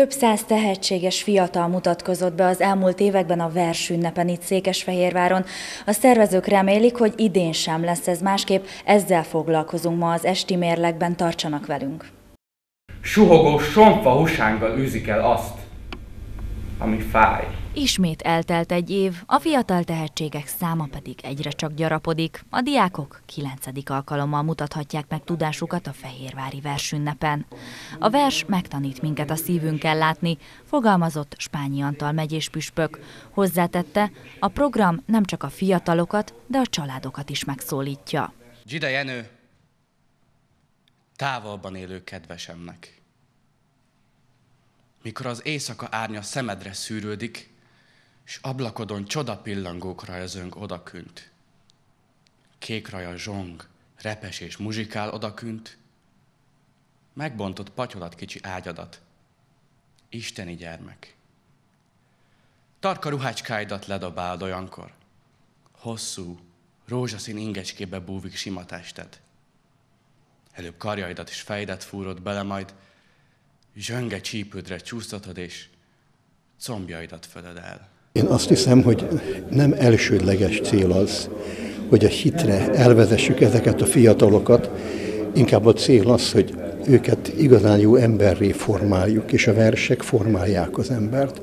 Több száz tehetséges fiatal mutatkozott be az elmúlt években a versünnepen itt Székesfehérváron. A szervezők remélik, hogy idén sem lesz ez másképp, ezzel foglalkozunk ma az esti mérlegben, tartsanak velünk. Suhogó somfa husánggal űzik el azt, ami fáj. Ismét eltelt egy év, a fiatal tehetségek száma pedig egyre csak gyarapodik. A diákok kilencedik alkalommal mutathatják meg tudásukat a Fehérvári versünnepen. A vers megtanít minket a szívünkkel látni, fogalmazott Spányi Antal megyés püspök. Hozzátette, a program nem csak a fiatalokat, de a családokat is megszólítja. Gida Jenő, távolban élő kedvesemnek. Mikor az éjszaka árnya szemedre szűrődik, és ablakodon csodapillangók rajzönk odakünt. Kék raja zsong, repes és muzsikál odakünt, megbontott patyolat kicsi ágyadat, isteni gyermek. Tarka ruhácskáidat ledobáld olyankor, hosszú, rózsaszín ingecskébe búvik sima tested. Előbb karjaidat és fejdet fúrod bele, majd zsönge csípődre csúsztatod, és combjaidat fölöd el. Én azt hiszem, hogy nem elsődleges cél az, hogy a hitre elvezessük ezeket a fiatalokat, inkább a cél az, hogy őket igazán jó emberré formáljuk, és a versek formálják az embert.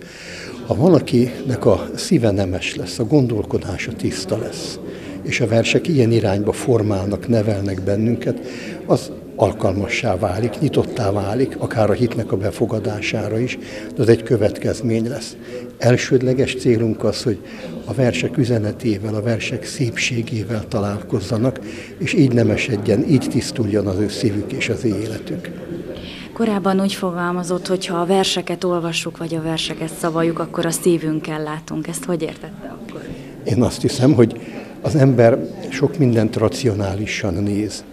Ha valakinek a szíve nemes lesz, a gondolkodása tiszta lesz, és a versek ilyen irányba formálnak, nevelnek bennünket, az alkalmassá válik, nyitottá válik, akár a hitnek a befogadására is, de az egy következmény lesz. Elsődleges célunk az, hogy a versek üzenetével, a versek szépségével találkozzanak, és így nemesedjen, így tisztuljon az ő szívük és az ő életük. Korábban úgy fogalmazott, hogy ha a verseket olvassuk, vagy a verseket szavaljuk, akkor a szívünkkel látunk. Ezt hogy értette akkor? Én azt hiszem, hogy az ember sok mindent racionálisan néz,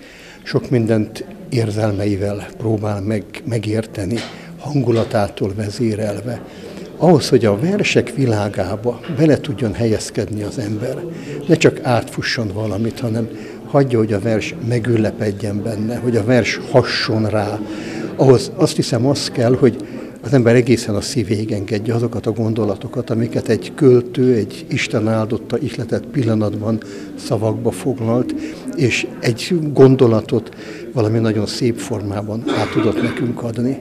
sok mindent érzelmeivel próbál meg, megérteni, hangulatától vezérelve. Ahhoz, hogy a versek világába bele tudjon helyezkedni az ember, ne csak átfusson valamit, hanem hagyja, hogy a vers megüllepedjen benne, hogy a vers hasson rá. Ahhoz azt hiszem, az kell, hogy az ember egészen a szívéig engedje azokat a gondolatokat, amiket egy költő, egy Isten áldotta ihletett pillanatban szavakba foglalt, és egy gondolatot valami nagyon szép formában át tudott nekünk adni.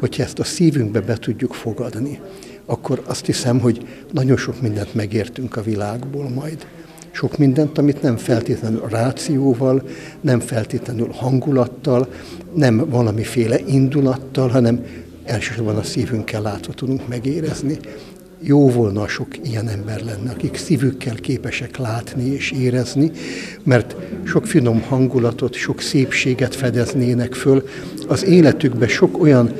Hogyha ezt a szívünkbe be tudjuk fogadni, akkor azt hiszem, hogy nagyon sok mindent megértünk a világból majd. Sok mindent, amit nem feltétlenül rációval, nem feltétlenül hangulattal, nem valamiféle indulattal, hanem elsősorban a szívünkkel látva tudunk megérezni. Jó volna sok ilyen ember lenne, akik szívükkel képesek látni és érezni, mert sok finom hangulatot, sok szépséget fedeznének föl, az életükbe sok olyan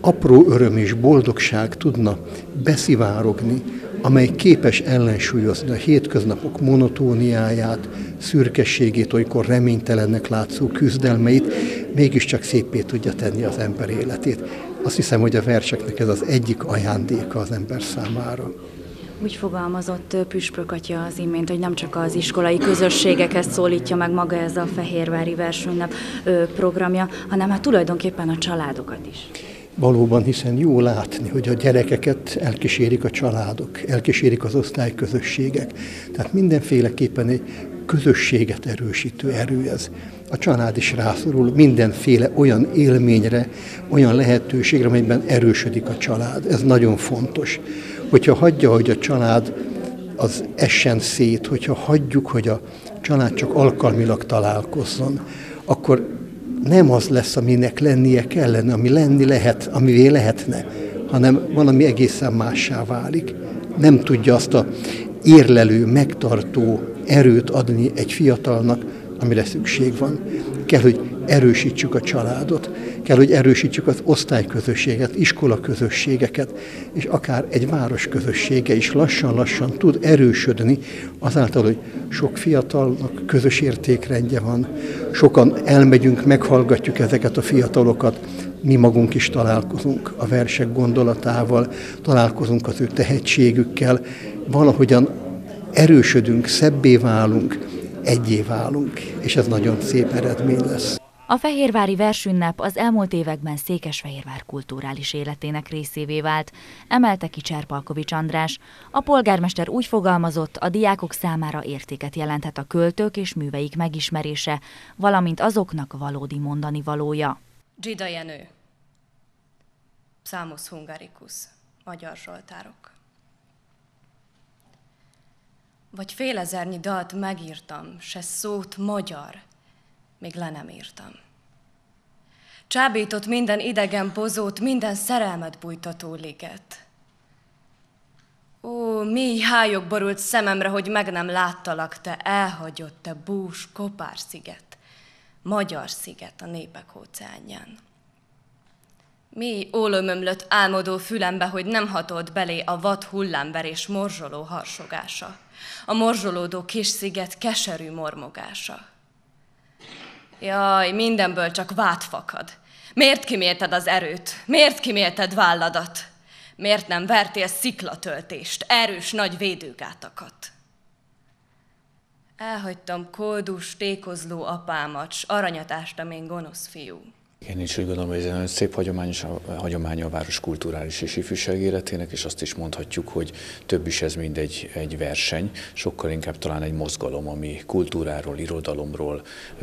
apró öröm és boldogság tudna beszivárogni, amely képes ellensúlyozni a hétköznapok monotóniáját, szürkességét, olykor reménytelennek látszó küzdelmeit, mégiscsak szépé tudja tenni az ember életét. Azt hiszem, hogy a verseknek ez az egyik ajándéka az ember számára. Úgy fogalmazott Püspök atya az imént, hogy nem csak az iskolai közösségeket szólítja meg maga ez a Fehérvári versünnep programja, hanem hát tulajdonképpen a családokat is. Valóban, hiszen jó látni, hogy a gyerekeket elkísérik a családok, elkísérik az osztályközösségek. Tehát mindenféleképpen egy közösséget erősítő erő ez. A család is rászorul mindenféle olyan élményre, olyan lehetőségre, amelyben erősödik a család. Ez nagyon fontos. Hogyha hagyja, hogy a család az essen szét, hogyha hagyjuk, hogy a család csak alkalmilag találkozzon, akkor nem az lesz, aminek lennie kellene, ami lenni lehet, amivé lehetne, hanem valami egészen mássá válik. Nem tudja azt a érlelő, megtartó erőt adni egy fiatalnak, amire szükség van. Kell, hogy erősítsük a családot, kell, hogy erősítsük az osztályközösséget, iskolaközösségeket, és akár egy város közössége is lassan-lassan tud erősödni azáltal, hogy sok fiatalnak közös értékrendje van, sokan elmegyünk, meghallgatjuk ezeket a fiatalokat, mi magunk is találkozunk a versek gondolatával, találkozunk az ő tehetségükkel, valahogyan erősödünk, szebbé válunk, egyé válunk, és ez nagyon szép eredmény lesz. A Fehérvári versünnep az elmúlt években Székesfehérvár kulturális életének részévé vált, emelte ki Cserpalkovics András. A polgármester úgy fogalmazott, a diákok számára értéket jelenthet a költők és műveik megismerése, valamint azoknak valódi mondani valója. Gida Jenő, Számusz Hungaricus, Magyar Zsoltárok. Vagy félezernyi dalt megírtam, se szót magyar, még le nem írtam. Csábított minden idegen pozót, minden szerelmet bújtató liget. Ó, mély hályok borult szememre, hogy meg nem láttalak, te elhagyott, te bús, kopár sziget, magyar sziget a népek óceánján. Mély ólomömlött álmodó fülembe, hogy nem hatolt belé a vad hullámverés morzsoló harsogása, a morzsolódó kis sziget keserű mormogása. Jaj, mindenből csak vád fakad. Miért kimélted az erőt? Miért kimélted válladat? Miért nem vertél sziklatöltést, erős nagy védőgátakat? Elhagytam koldus, tékozló apámat, s aranyat ástam gonosz fiú. Én is úgy gondolom, hogy ez egy nagyon szép hagyományos, hagyománya a város kulturális és ifjúság életének, és azt is mondhatjuk, hogy több is ez, mint egy, egy verseny, sokkal inkább talán egy mozgalom, ami kultúráról, irodalomról,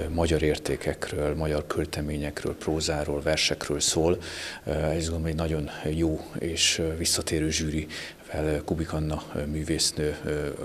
magyar értékekről, magyar költeményekről, prózáról, versekről szól. Ez gondolom, egy nagyon jó és visszatérő zsűri el Kubik Anna művésznő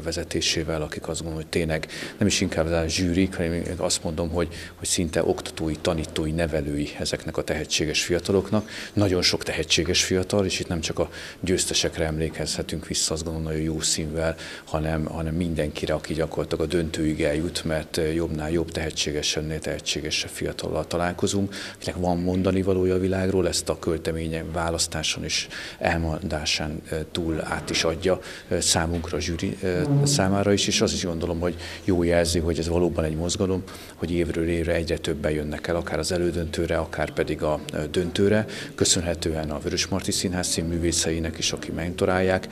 vezetésével, akik azt gondolom, hogy tényleg nem is inkább a zsűrik, hanem azt mondom, hogy, hogy szinte oktatói, tanítói, nevelői ezeknek a tehetséges fiataloknak. Nagyon sok tehetséges fiatal, és itt nem csak a győztesekre emlékezhetünk vissza, azt gondolom, nagyon jó színvel, hanem, hanem mindenkire, aki gyakorlatilag a döntőig eljut, mert jobbnál jobb, tehetségesennél tehetségesebb fiatallal találkozunk, akinek van mondani valója a világról, ezt a költeménye választáson és elmondásán túl át is adja számunkra, a zsűri számára is, és az is gondolom, hogy jó jelzi, hogy ez valóban egy mozgalom, hogy évről évre egyre többen jönnek el, akár az elődöntőre, akár pedig a döntőre, köszönhetően a Vörösmarty Színház színművészeinek is, akik mentorálják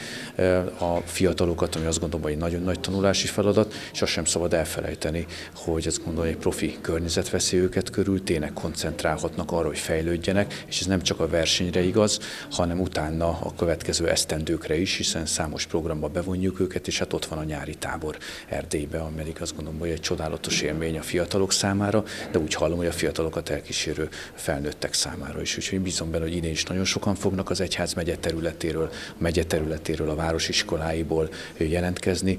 a fiatalokat, ami azt gondolom, hogy egy nagyon nagy tanulási feladat, és azt sem szabad elfelejteni, hogy azt gondolom, egy profi környezet veszi őket körül, tényleg koncentrálhatnak arra, hogy fejlődjenek, és ez nem csak a versenyre igaz, hanem utána a következő esztendőkre is, hiszen számos programba bevonjuk őket, és hát ott van a nyári tábor Erdélybe, amelyik azt gondolom, hogy egy csodálatos élmény a fiatalok számára, de úgy hallom, hogy a fiatalokat elkísérő felnőttek számára is. Úgyhogy bízom benne, hogy idén is nagyon sokan fognak az egyház megye területéről, a megye területéről, a városiskoláiból jelentkezni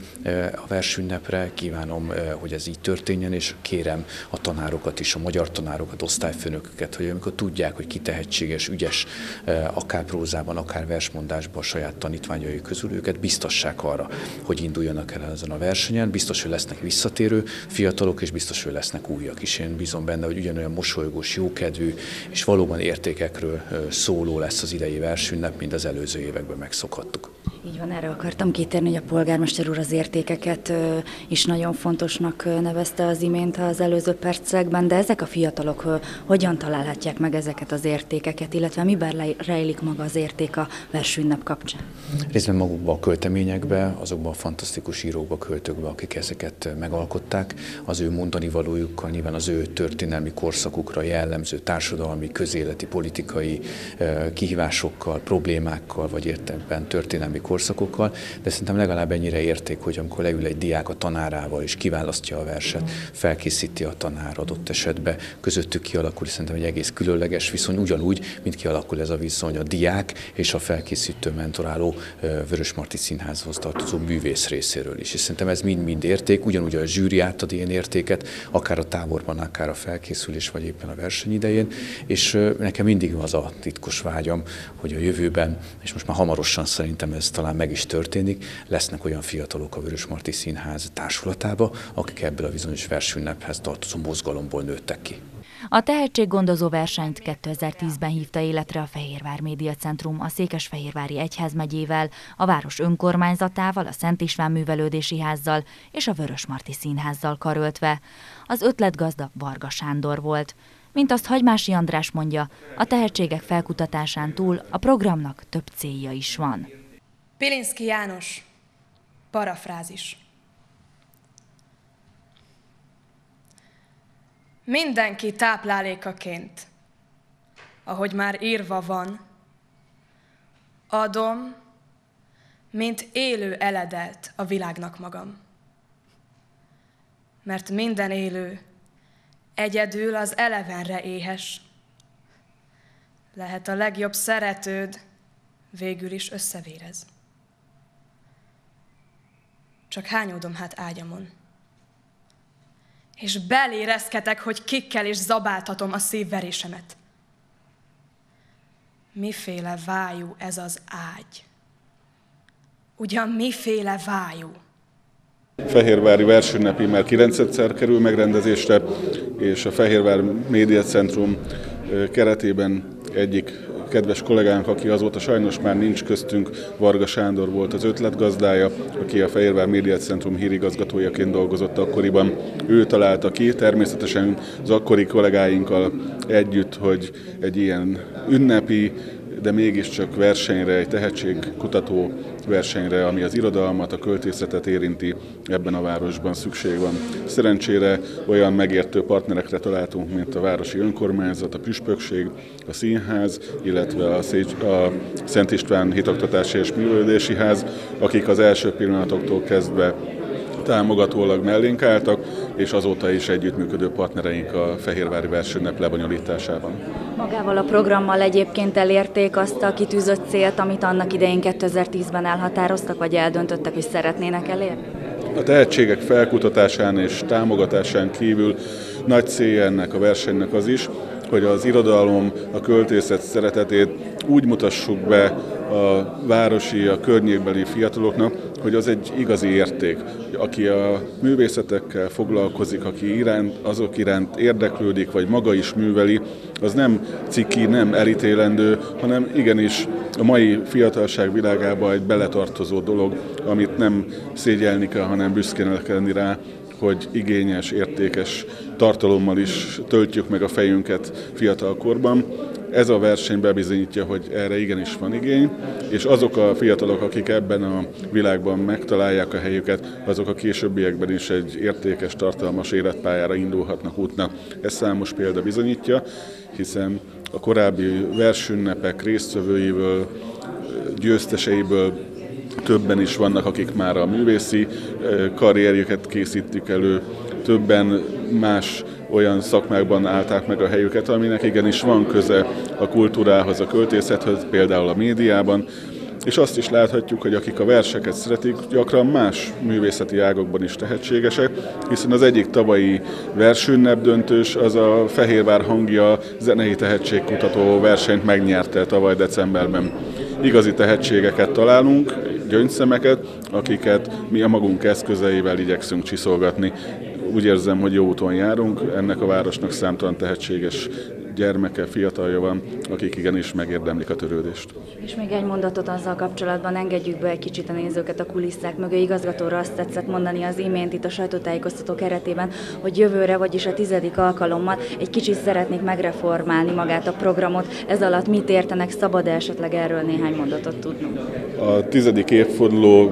a versünnepre. Kívánom, hogy ez így történjen, és kérem a tanárokat is, a magyar tanárokat, osztályfőnököket, hogy amikor tudják, hogy ki tehetséges, ügyes, akár prózában, akár versmondásban a saját tanítvány tanítványai közül őket biztassák arra, hogy induljanak el ezen a versenyen. Biztos, hogy lesznek visszatérő fiatalok, és biztos, hogy lesznek újak is. Én bízom benne, hogy ugyanolyan mosolygós, jókedvű és valóban értékekről szóló lesz az idei versünnep, mint az előző években megszokhattuk. Van, erre akartam kitérni, hogy a polgármester úr az értékeket is nagyon fontosnak nevezte az imént az előző percekben, de ezek a fiatalok hogyan találhatják meg ezeket az értékeket, illetve miben rejlik maga az érték a versünnep kapcsán? Részben magukban a költeményekbe, azokban a fantasztikus írókba, költőkbe, akik ezeket megalkották, az ő mondani valójukkal, nyilván az ő történelmi korszakukra jellemző társadalmi, közéleti, politikai kihívásokkal, problémákkal, vagy értelemben történelmi korszakokkal, de szerintem legalább ennyire érték, hogy amikor leül egy diák a tanárával és kiválasztja a verset, felkészíti a tanár adott esetben, közöttük kialakul szerintem egy egész különleges viszony, ugyanúgy, mint kialakul ez a viszony a diák és a felkészítő mentoráló Vörösmarty Színházhoz tartozó művész részéről is. És szerintem ez mind-mind érték, ugyanúgy a zsűri átad ilyen értéket, akár a táborban, akár a felkészülés, vagy éppen a verseny idején, és nekem mindig az a titkos vágyam, hogy a jövőben, és most már hamarosan szerintem ez talán meg is történik, lesznek olyan fiatalok a Vörösmarty Színház társulatába, akik ebből a bizonyos versünnephez tartozó mozgalomból nőttek ki. A tehetséggondozó versenyt 2010-ben hívta életre a Fehérvár Média Centrum a Székesfehérvári Egyházmegyével, a város önkormányzatával, a Szent István Művelődési Házzal és a Vörösmarty Színházzal karöltve. Az ötletgazda Varga Sándor volt. Mint azt Hagymási András mondja, a tehetségek felkutatásán túl a programnak több célja is van. Pilinszki János, parafrázis. mindenki táplálékaként, ahogy már írva van, adom, mint élő eledelt a világnak magam. Mert minden élő egyedül az elevenre éhes. Lehet a legjobb szeretőd, végül is összevérez. Csak hányódom hát ágyamon. És belérezketek, hogy kikkel is zabáltatom a szívverésemet. Miféle vájú ez az ágy? Ugyan miféle vájú? Fehérvári versünnepi már 9 kerül megrendezésre, és a Fehérvár Média Centrum keretében egyik kedves kollégánk, aki azóta sajnos már nincs köztünk, Varga Sándor volt az ötletgazdája, aki a Fehérvár Média Centrum hírigazgatójaként dolgozott akkoriban. Ő találta ki, természetesen az akkori kollégáinkkal együtt, hogy egy ilyen ünnepi, de mégiscsak versenyre, egy tehetségkutató versenyre, ami az irodalmat, a költészetet érinti, ebben a városban szükség van. Szerencsére olyan megértő partnerekre találtunk, mint a Városi Önkormányzat, a Püspökség, a Színház, illetve a, Szécs, a Szent István Hitoktatási és Művelődési Ház, akik az első pillanatoktól kezdve támogatólag mellénk álltak, és azóta is együttműködő partnereink a Fehérvári versenynep lebonyolításában. Magával a programmal egyébként elérték azt a kitűzött célt, amit annak idején 2010-ben elhatároztak, vagy eldöntöttek, hogy szeretnének elérni? A tehetségek felkutatásán és támogatásán kívül nagy célja ennek a versenynek az is, hogy az irodalom, a költészet szeretetét úgy mutassuk be a városi, a környékbeli fiataloknak, hogy az egy igazi érték. Aki a művészetekkel foglalkozik, aki iránt, azok iránt érdeklődik, vagy maga is műveli, az nem ciki, nem elítélendő, hanem igenis a mai fiatalság világába egy beletartozó dolog, amit nem szégyelni kell, hanem büszkének lenni rá, hogy igényes, értékes tartalommal is töltjük meg a fejünket fiatalkorban. Ez a verseny bebizonyítja, hogy erre igenis van igény, és azok a fiatalok, akik ebben a világban megtalálják a helyüket, azok a későbbiekben is egy értékes, tartalmas életpályára indulhatnak útnak. Ez számos példa bizonyítja, hiszen a korábbi versünnepek résztvevőiből, győzteseiből többen is vannak, akik már a művészi karrierjüket készítik elő, többen más olyan szakmákban állták meg a helyüket, aminek igenis van köze a kultúrához, a költészethez, például a médiában, és azt is láthatjuk, hogy akik a verseket szeretik, gyakran más művészeti ágokban is tehetségesek, hiszen az egyik tavalyi versünnep döntős, az a Fehérvár hangja zenei tehetségkutató versenyt megnyerte tavaly decemberben. Igazi tehetségeket találunk, gyöngyszemeket, akiket mi a magunk eszközeivel igyekszünk csiszolgatni. Úgy érzem, hogy jó úton járunk, ennek a városnak számtalan tehetséges gyermeke, fiatalja van, akik igenis megérdemlik a törődést. És még egy mondatot azzal kapcsolatban engedjük be egy kicsit a nézőket a kulisszák mögé. Igazgatóra azt tetszett mondani az imént itt a sajtótájékoztató keretében, hogy jövőre, vagyis a tizedik alkalommal egy kicsit szeretnék megreformálni magát a programot. Ez alatt mit értenek, szabad -e esetleg erről néhány mondatot tudnunk? A tizedik évforduló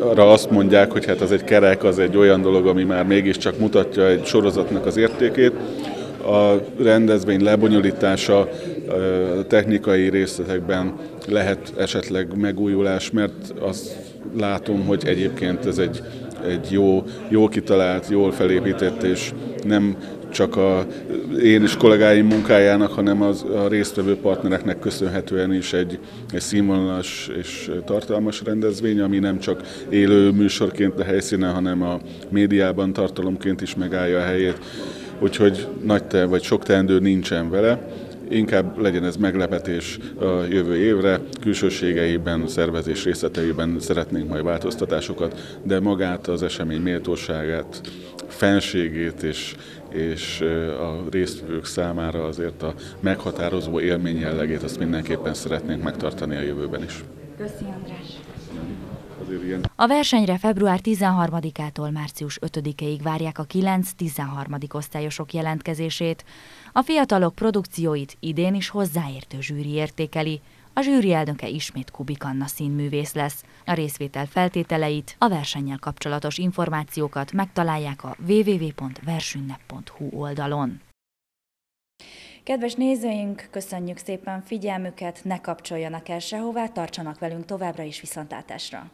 arra azt mondják, hogy hát az egy kerek, az egy olyan dolog, ami már mégiscsak mutatja egy sorozatnak az értékét a rendezvény lebonyolítása technikai részletekben lehet esetleg megújulás, mert azt látom, hogy egyébként ez egy, egy jó, jó kitalált, jól felépített és nem csak a én és kollégáim munkájának, hanem az, a résztvevő partnereknek köszönhetően is egy, egy színvonalas és tartalmas rendezvény, ami nem csak élő műsorként a helyszínen, hanem a médiában tartalomként is megállja a helyét úgyhogy nagy te vagy sok teendő nincsen vele, inkább legyen ez meglepetés a jövő évre, külsőségeiben, szervezés részleteiben szeretnénk majd változtatásokat, de magát az esemény méltóságát, fenségét és, és a résztvevők számára azért a meghatározó élmény jellegét azt mindenképpen szeretnénk megtartani a jövőben is. Köszönöm, András! A versenyre február 13-ától március 5-ig várják a 9-13. osztályosok jelentkezését. A fiatalok produkcióit idén is hozzáértő zsűri értékeli. A zsűri elnöke ismét Kubik Anna színművész lesz. A részvétel feltételeit, a versennyel kapcsolatos információkat megtalálják a www.versenynep.hu oldalon. Kedves nézőink, köszönjük szépen figyelmüket, ne kapcsoljanak el sehová, tartsanak velünk továbbra is viszontlátásra!